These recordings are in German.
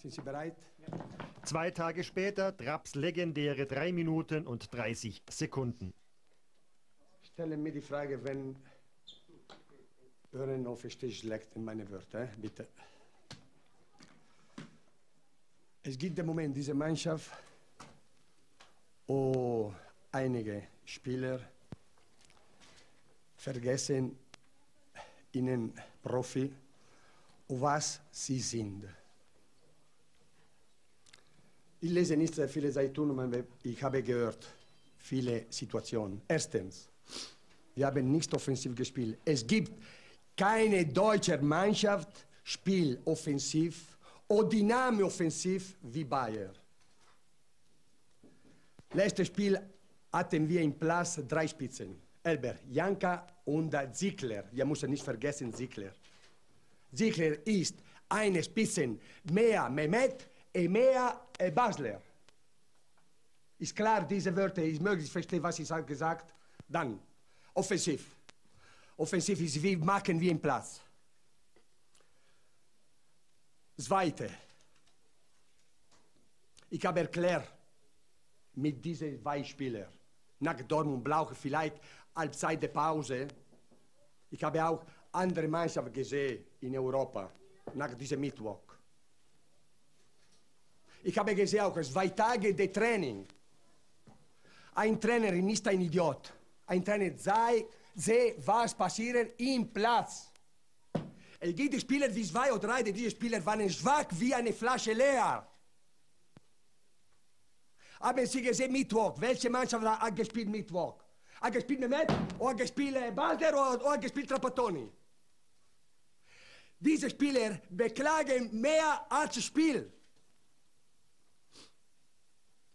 Sind Sie bereit? Zwei Tage später Trapps legendäre 3 Minuten und 30 Sekunden. Stellen mir die Frage, wenn Ohren auf den Tisch legt in meine Wörter, eh? bitte. Es gibt im Moment diese Mannschaft, wo einige Spieler vergessen, ihnen Profi, was sie sind. Ich lese nicht sehr viele Zeitungen, aber ich habe gehört, viele Situationen. Erstens, wir haben nicht offensiv gespielt. Es gibt keine deutsche Mannschaft, spielt offensiv oder dynamisch offensiv wie Bayer. Letztes Spiel hatten wir im Platz drei Spitzen. Elber, Janka und Ziegler. Wir müssen nicht vergessen Ziegler. Ziegler ist eine Spitze mehr Mehmet mehr äh, Basler. Ist klar, diese Wörter, ist möglich, verstehe, was ich gesagt. Dann, offensiv. Offensiv ist, wie machen wir im Platz. Zweite. Ich habe erklärt, mit diesen zwei Spielern, nach Dortmund brauche vielleicht Halbzeit der Pause. Ich habe auch andere Mannschaften gesehen in Europa, nach diesem Mittwoch. Ich habe gesehen auch zwei Tage de Training. Ein Trainer ist ein Idiot. Ein Trainer sei, sehe, was passiert im Platz. Es gibt Spieler wie zwei oder drei, diese Spieler waren schwach wie eine Flasche leer. Haben Sie gesehen Mittwoch? Welche Mannschaft hat gespielt Mittwoch? Hat gespielt Mehmet, oder gespielt Balder oder, oder hat gespielt Trapattoni? Diese Spieler beklagen mehr als Spiel.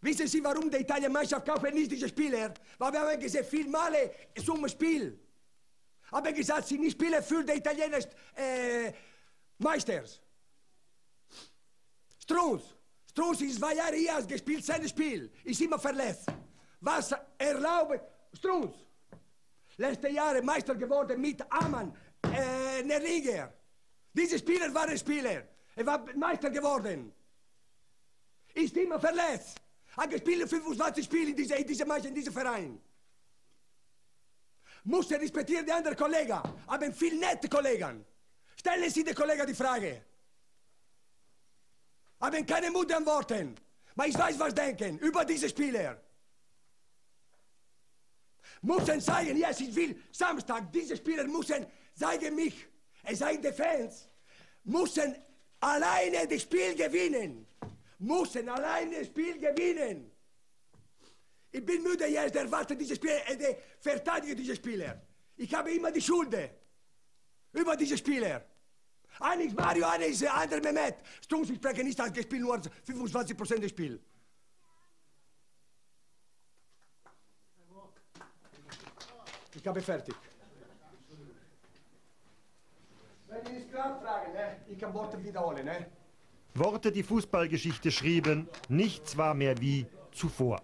Wissen Sie, warum die italienische Mannschaft kauft nicht diese Spieler? Weil wir haben gesehen, viel Male zum Spiel. Haben gesagt, sie nicht spielen für die italienischen äh, Meisters. Strunz. Strunz ist zwei Jahre hier, hat gespielt sein Spiel. Ist immer verletzt. Was erlaubt Strunz? Letzte Jahre Meister geworden mit Amann, äh, Nerlinger. Diese Spieler waren Spieler. Er war Meister geworden. Ist immer verletzt. Hat gespielt 25 Spiele in diesem in diese Mannschaft, in diesem Verein. Muss er respektieren die anderen Kollegen. Haben viel nette Kollegen. Stellen Sie den Kollegen die Frage. Haben keine Mut antworten. Aber ich weiß, was denken über diese Spieler. Müssen sagen, yes, ich will Samstag, diese Spieler müssen, sagen mich, es seien die Fans, müssen alleine das Spiel gewinnen. Müssen alleine das Spiel gewinnen. Ich bin müde jetzt, erwarte diese Spieler, äh, verteidige diese Spieler. Ich habe immer die Schuld über diese Spieler. Einer ist Mario, einer ist der andere Mehmet. Strunz, ich spreche nicht, hat gespielt nur 25 Prozent des Spiels. Ich habe fertig. Wenn ihr nicht klar fragen, ne? ich kann Worte wiederholen. Ne? Worte, die Fußballgeschichte schrieben, nichts war mehr wie zuvor.